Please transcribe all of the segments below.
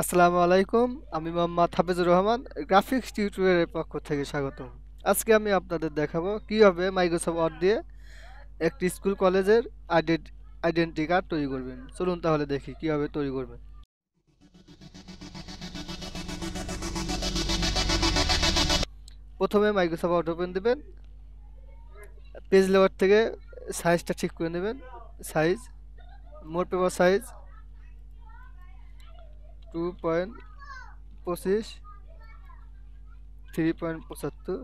আসসালামু আলাইকুম, আমি মোহাম্মদ হাফিজুর রহমান, গ্রাফিক্স টিউটোরিয়ালের পক্ষ থেকে স্বাগতম। আজকে আমি আপনাদের দেখাবো কীভাবে মাইক্রোসফট ওয়ার্ড দিয়ে একটি স্কুল কলেজের আইডেন্টি কার্ড তৈরি করবেন। চলুন তাহলে দেখি কীভাবে তৈরি করবেন। প্রথমে মাইক্রোসফট ওয়ার্ড ওপেন দেবেন। পেজ লেয়ার থেকে সাইজটা ঠিক করে নেবেন। সাইজ মোট পেপার সাইজ টু পয়েন্ট পঁচিশ থ্রি পয়েন্ট পঁচাত্তর,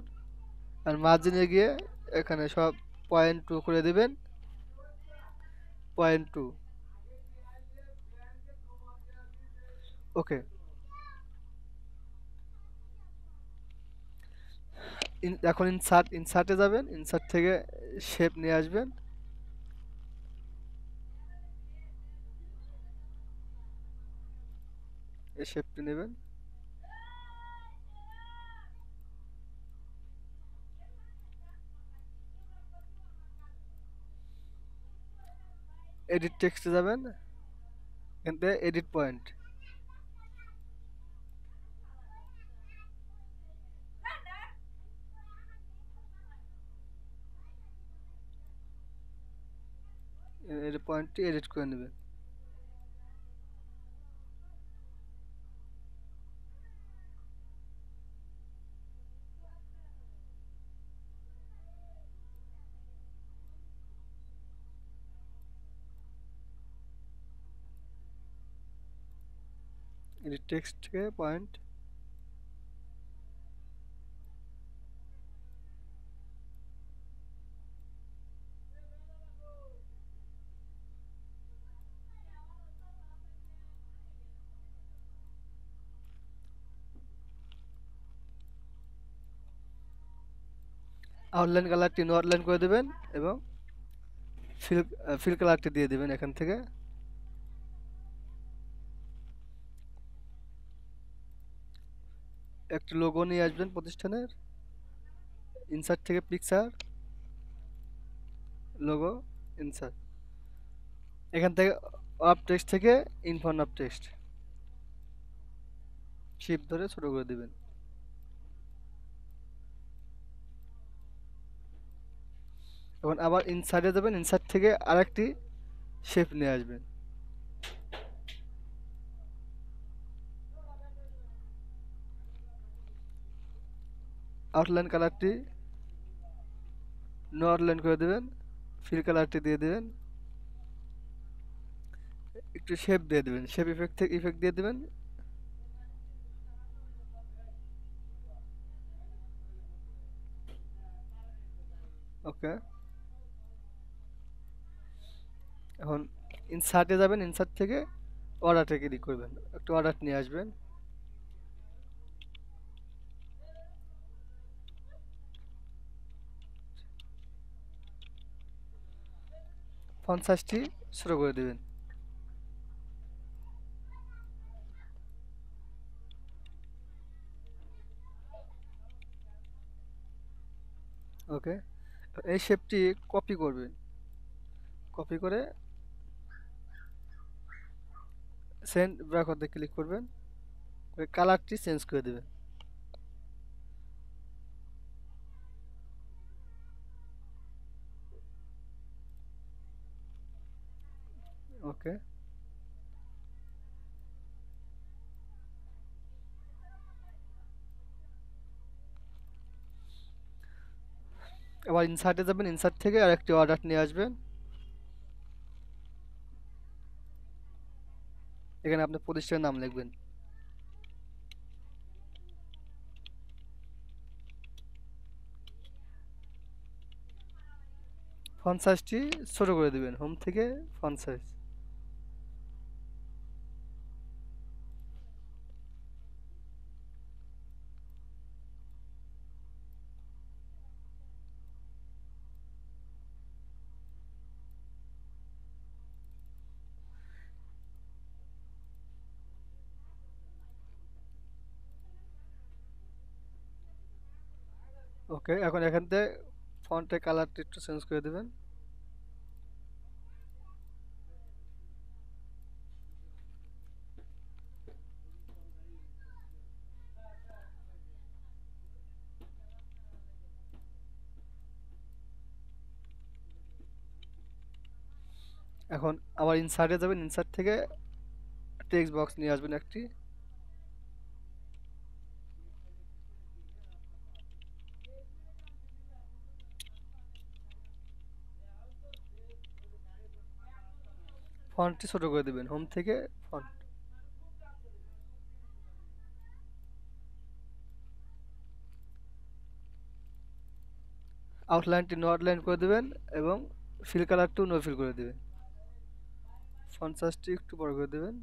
আর মার্জিনে গিয়ে এখানে সব পয়েন্ট টু করে দেবেন পয়েন্ট টু ওকে এখন ইনসার্ট ইনসার্টে যাবেন ইনসার্ট থেকে শেপ নিয়ে আসবেন। এই শেপটি নেবেন এডিট টেক্সটে যাবেন এখান থেকে এডিট পয়েন্ট এর পয়েন্টটি এডিট করে নেবেন এডিট টেক্সট থেকে পয়েন্ট আউটলাইন কালারটি নো আউটলাইন করে দেবেন এবং ফিল ফিল কালারটি দিয়ে দেবেন এখান থেকে। একটি লোগো নিয়ে আসবেন প্রতিষ্ঠানের। ইনসার্ট থেকে পিকচার লোগো ইনসার্ট এখান থেকে অফ টেক্সট থেকে ইনফর্ন অফ টেক্সট শিপ ধরে ছোট করে দিবেন। এখন আবার ইনসার্টে যাবেন ইনসার্ট থেকে আরেকটি শেপ নিয়ে আসবেন। আউটলাইন কালারটি নো আউটলাইন করে দেবেন ফিল কালারটি দিয়ে দেবেন, একটু শেপ দিয়ে দেবেন শেপ ইফেক্ট থেকে ইফেক্ট দিয়ে দেবেন। ওকে এখন ইনসার্টে যাবেন ইনসার্ট থেকে অর্ডারটা ক্লিক করবেন, একটু অর্ডার নিয়ে আসবেন। সাইজটি ছোট করে দেবেন। ওকে এই শেপটি কপি করবেন। কপি করে সেন্ড ব্র্যাকেটে ক্লিক করবেন। করে কালারটি চেঞ্জ করে দেবেন। ওকে আবার ইনসার্টে যাবেন ইনসার্ট থেকে আরেকটি অর্ডার নিয়ে আসবেন। এখানে আপনার প্রতিষ্ঠানের নাম লিখবেন। ফন্ট সাইজটি ছোট করে দিবেন হোম থেকে ফন্ট সাইজ ওকে এখন এখান থেকে ফন্টের কালারটি একটু চেঞ্জ করে দেবেন। এখন আবার ইনসার্টে যাবেন। ইনসার্ট থেকে টেক্সট বক্স নিয়ে আসবেন একটি। ফন্টটি ছোট করে দিবেন, হোম থেকে ফন্ট। আউটলাইনটি নো আউটলাইন করে দেবেন এবং ফিল কালারটিও নো ফিল করে দেবেন। ফন্ট একটু বড় করে দেবেন।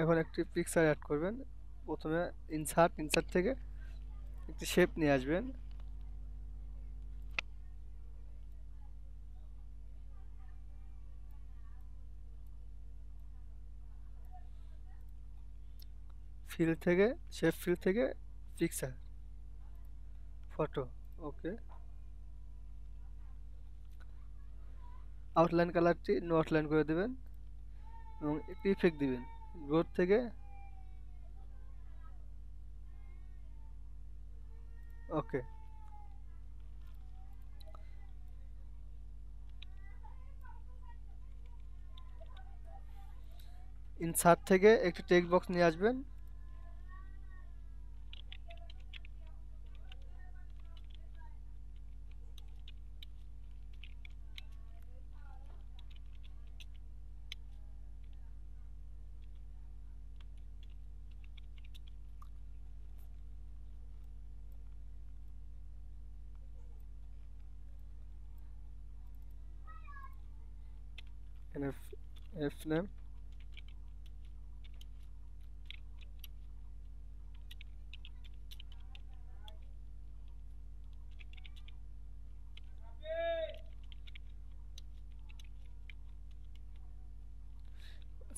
এখন একটি পিকচার অ্যাড করবেন। প্রথমে ইনসার্ট ইনসার্ট থেকে একটি শেপ নিয়ে আসবেন। ফিল থেকে শেপ ফিল থেকে পিকচার ফটো ওকে আউটলাইন কালারটি নো আউটলাইন করে দেবেন এবং একটি ইফেক্ট দিবেন। গ্রোথ থেকে ওকে ইনসার্ট থেকে একটি টেক্সট বক্স নিয়ে আসবেন। এখানে F name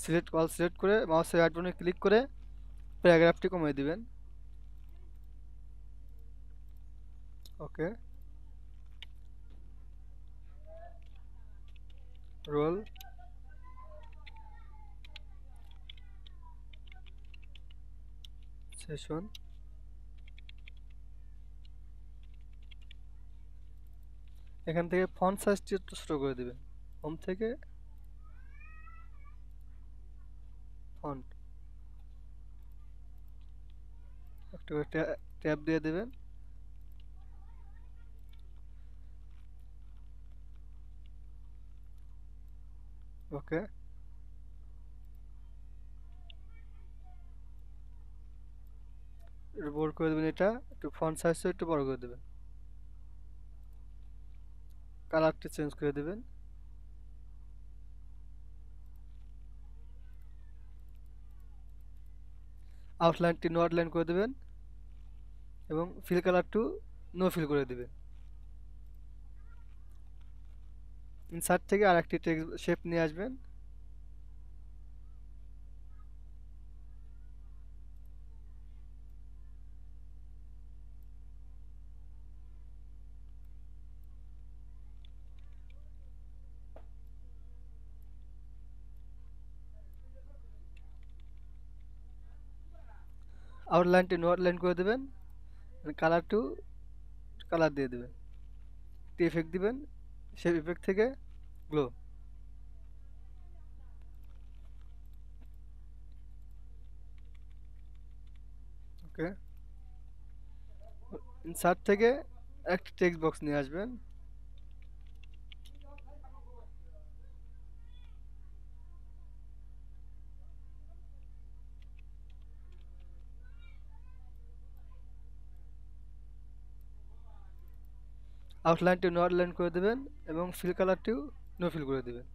select all select করে মাউসের রাইট বাটনে ক্লিক করে প্যারাগ্রাফটি কমিয়ে দিবেন। ওকে রোল সেশন এখান থেকে ফন্ট সাইজটি একটু ছোট করে দিবেন। হোম থেকে ফন্ট একটু করে ট্যাব দিয়ে দেবেন। ওকে বড় করে দেবেন এটা, একটু ফন্ট সাইজটা একটু বড় করে দেবেন। কালারটা চেঞ্জ করে দেবেন। আউটলাইনটি নো আউটলাইন করে দেবেন এবং ফিল কালারটু নো ফিল করে দেবেন। ইনসার্ট থেকে আর একটি টেক্সট শেপ নিয়ে আসবেন। আউটলাইনটি নো আউটলাইন করে দেবেন কালার টু কালার দিয়ে দেবেন। একটি ইফেক্ট দিবেন শেপ ইফেক্ট থেকে গ্লো ওকে ইনসার্ট থেকে একটা টেক্সট বক্স নিয়ে আসবেন। আউটলাইনটি নো আউটলাইন করে দেবেন এবং ফিল কালারটিও নো ফিল করে দেবেন।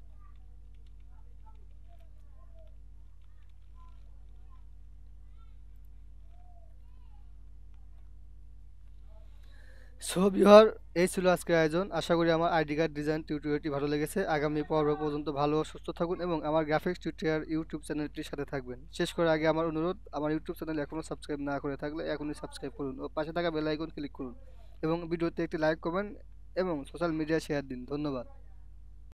সো বিহার এই ছিল আজকের আয়োজন। আশা করি আমার আইডি কার্ড ডিজাইন টিউটোরিয়ালটি ভালো লেগেছে। আগামী পর্ব পর্যন্ত ভালো, সুস্থ থাকুন এবং আমার গ্রাফিক্স টিউটোরিয়াল ইউটিউব চ্যানেলটির সাথে থাকবেন। শেষ করার আগে আমার অনুরোধ, আমার ইউটিউব চ্যানেল এখনও সাবস্ক্রাইব না করে থাকলে এখনই সাবস্ক্রাইব করুন ও পাশে থাকা বেল আইকন ক্লিক করুন। এবং ভিডিওতে একটি লাইক করবেন এবং সোশ্যাল মিডিয়ায় শেয়ার দিন। ধন্যবাদ।